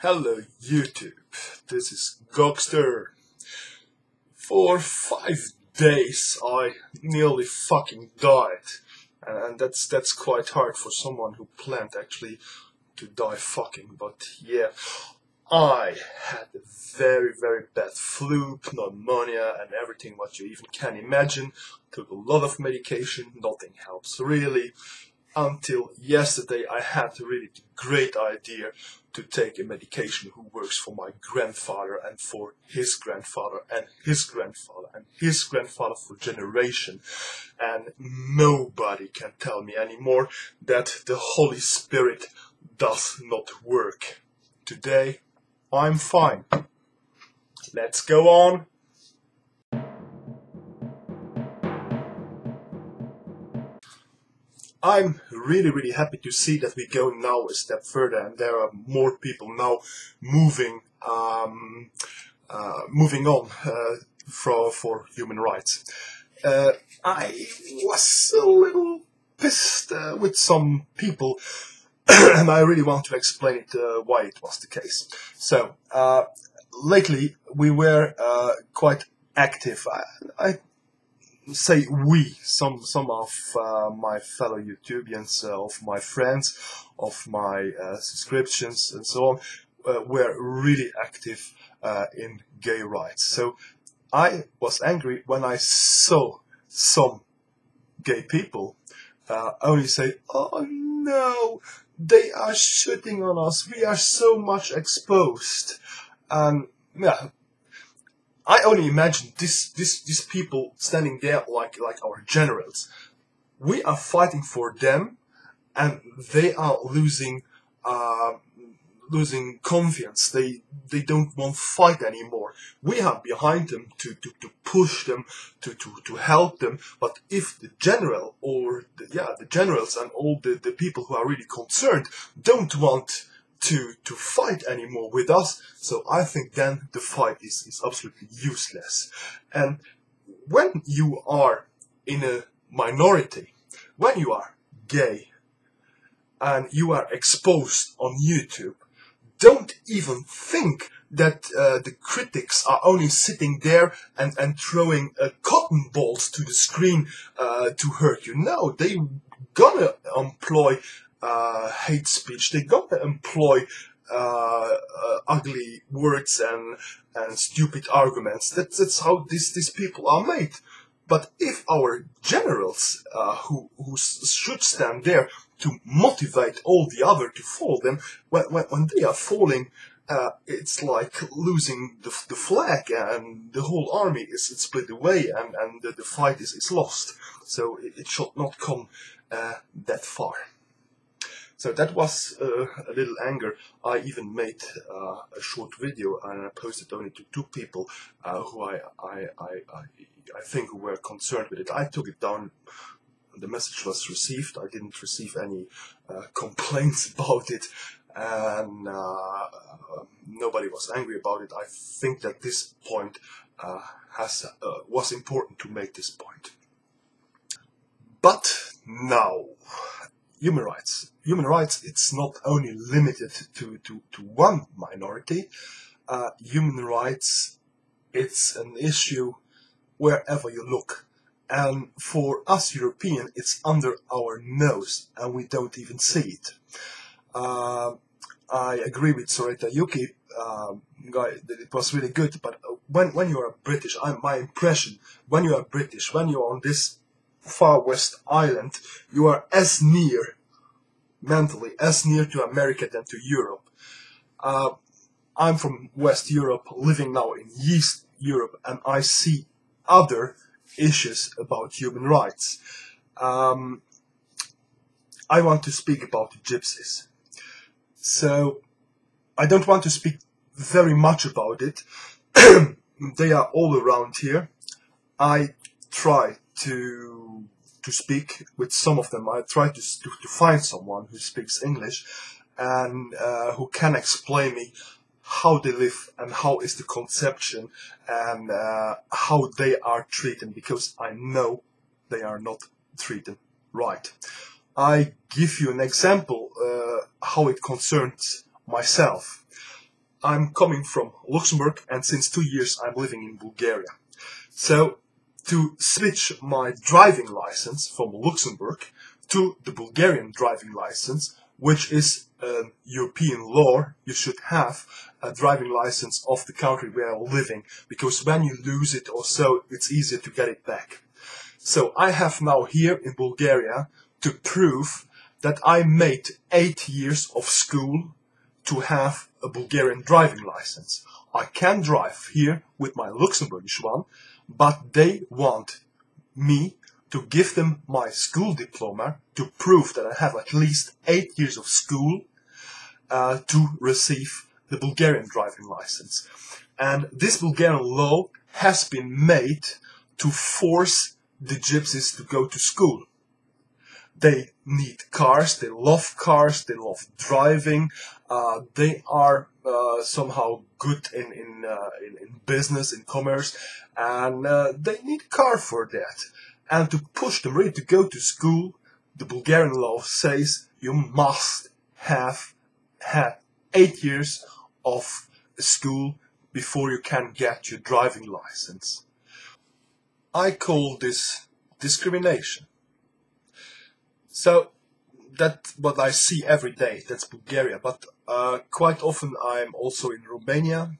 Hello YouTube, this is Goxster. For five days I nearly fucking died. And that's that's quite hard for someone who planned actually to die fucking, but yeah. I had a very, very bad flu, pneumonia, and everything what you even can imagine. Took a lot of medication, nothing helps really until yesterday I had a really great idea to take a medication who works for my grandfather and for his grandfather and his grandfather and his grandfather for generation and nobody can tell me anymore that the Holy Spirit does not work. Today I'm fine. Let's go on I'm really, really happy to see that we go now a step further and there are more people now moving, um, uh, moving on uh, for, for human rights. Uh, I was a little pissed uh, with some people and I really want to explain it uh, why it was the case. So, uh, lately we were quite active. I, I say we, some some of uh, my fellow YouTubians, uh, of my friends, of my uh, subscriptions and so on, uh, were really active uh, in gay rights. So I was angry when I saw some gay people uh, only say, "Oh no, they are shooting on us. We are so much exposed." And yeah, I only imagine this, this, these people standing there like, like our generals. We are fighting for them, and they are losing, uh, losing confidence. They, they don't want to fight anymore. We are behind them to, to, to push them, to, to, to help them. But if the general or the, yeah, the generals and all the, the people who are really concerned don't want to to fight anymore with us. So I think then the fight is, is absolutely useless. And when you are in a minority, when you are gay, and you are exposed on YouTube, don't even think that uh, the critics are only sitting there and, and throwing uh, cotton balls to the screen uh, to hurt you. No, they gonna employ uh, hate speech. They gotta employ uh, uh, ugly words and and stupid arguments. That's that's how these these people are made. But if our generals, uh, who who should stand there to motivate all the other to follow them, when when, when they are falling, uh, it's like losing the, the flag and the whole army is, is split away and, and the, the fight is, is lost. So it, it should not come uh, that far. So that was uh, a little anger. I even made uh, a short video and I posted only to two people uh, who I, I, I, I, think were concerned with it. I took it down. The message was received. I didn't receive any uh, complaints about it and uh, nobody was angry about it. I think that this point uh, has was important to make this point. But now, human rights human rights, it's not only limited to, to, to one minority. Uh, human rights, it's an issue wherever you look. And for us European, it's under our nose and we don't even see it. Uh, I agree with Soreta Yuki, uh, guy, it was really good, but when, when you are British, I, my impression, when you are British, when you are on this far west island, you are as near mentally as near to America than to Europe. Uh, I'm from West Europe, living now in East Europe, and I see other issues about human rights. Um, I want to speak about the gypsies. So, I don't want to speak very much about it. they are all around here. I try to to speak with some of them. I try to, to, to find someone who speaks English and uh, who can explain me how they live and how is the conception and uh, how they are treated because I know they are not treated right. I give you an example uh, how it concerns myself. I'm coming from Luxembourg and since two years I'm living in Bulgaria. So to switch my driving license from Luxembourg to the Bulgarian driving license, which is a European law, you should have a driving license of the country where you're living, because when you lose it or so, it's easier to get it back. So I have now here in Bulgaria to prove that I made eight years of school to have a Bulgarian driving license. I can drive here with my Luxembourgish one, but they want me to give them my school diploma to prove that I have at least eight years of school uh, to receive the Bulgarian driving license. And this Bulgarian law has been made to force the gypsies to go to school. They need cars, they love cars, they love driving, uh, they are uh, somehow good in in, uh, in, in business, in commerce, and uh, they need car for that. And to push them really to go to school, the Bulgarian law says you must have had eight years of school before you can get your driving license. I call this discrimination. So that's what I see every day. That's Bulgaria. But uh, quite often I'm also in Romania.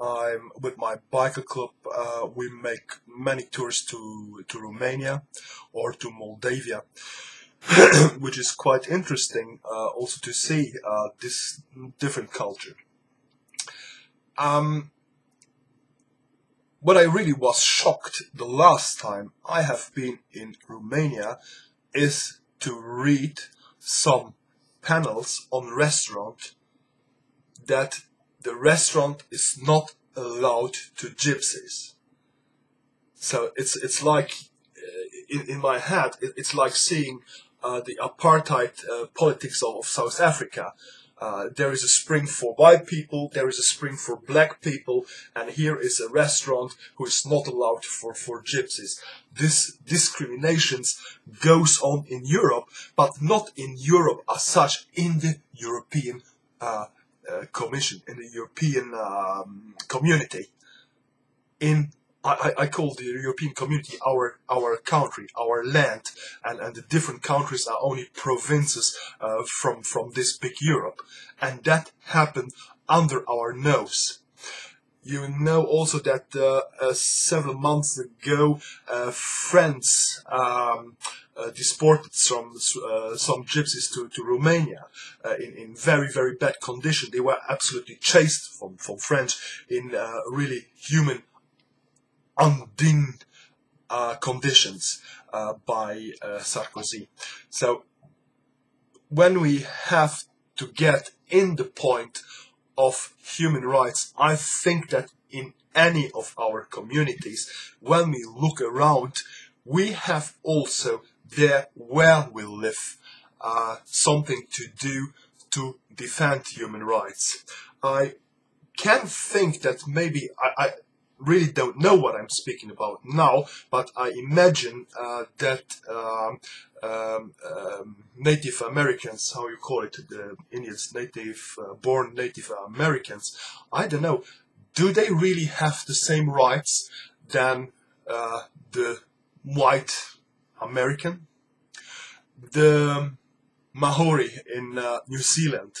I'm with my biker club. Uh, we make many tours to to Romania or to Moldavia, which is quite interesting. Uh, also to see uh, this different culture. Um, what I really was shocked the last time I have been in Romania is to read some panels on restaurant that the restaurant is not allowed to gypsies. So it's it's like uh, in, in my head it, it's like seeing uh, the apartheid uh, politics of, of, South Africa. Uh, there is a spring for white people, there is a spring for black people, and here is a restaurant who is not allowed for, for gypsies. This discriminations goes on in Europe, but not in Europe as such, in the European uh, uh, Commission, in the European um, community. In I, I call the European community our our country, our land, and, and the different countries are only provinces uh, from from this big Europe, and that happened under our nose. You know also that uh, uh, several months ago, uh, France um, uh, deported some uh, some gypsies to, to Romania uh, in, in very very bad condition. They were absolutely chased from, from French in uh, really human undine uh, conditions uh, by Sarkozy. So when we have to get in the point of human rights, I think that in any of our communities, when we look around, we have also there where we live uh, something to do to defend human rights. I can think that maybe I really don't know what I'm speaking about now, but I imagine uh, that um, um, um, Native Americans, how you call it, the Indians, native uh, born Native Americans, I don't know, do they really have the same rights than uh, the white American? The Maori in uh, New Zealand,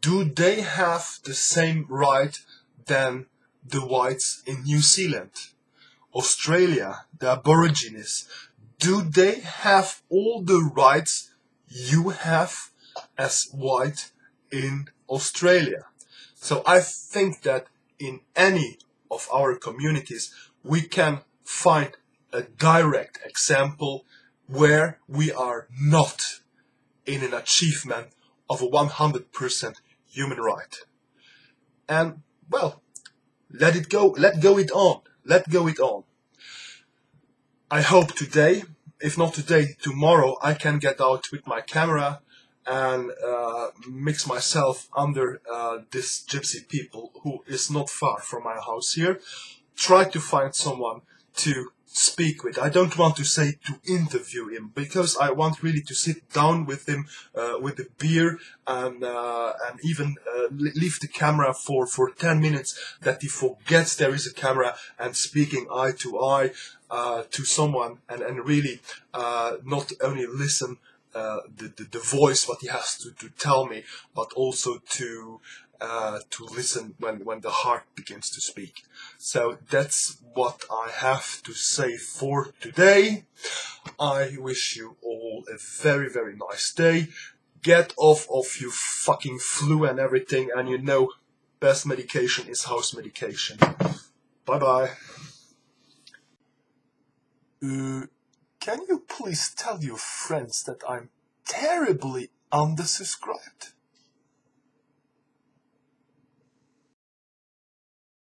do they have the same right than the whites in New Zealand? Australia, the Aborigines, do they have all the rights you have as white in Australia? So I think that in any of our communities, we can find a direct example where we are not in an achievement of a 100% human right. And, well, let it go, let go it on, let go it on. I hope today, if not today, tomorrow, I can get out with my camera and uh, mix myself under uh, this gypsy people who is not far from my house here. Try to find someone to speak with. I don't want to say to interview him because I want really to sit down with him uh, with a beer and uh, and even uh, leave the camera for for 10 minutes that he forgets there is a camera and speaking eye to eye uh, to someone and and really uh, not only listen uh, the, the, the voice what he has to, to tell me but also to uh, to listen when, when the heart begins to speak. So that's what I have to say for today. I wish you all a very, very nice day. Get off of your fucking flu and everything, and you know, best medication is house medication. Bye bye. Uh, can you please tell your friends that I'm terribly undersubscribed?